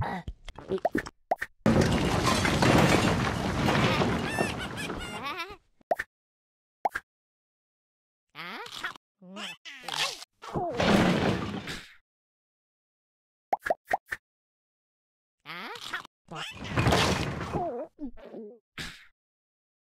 Ah! Ah!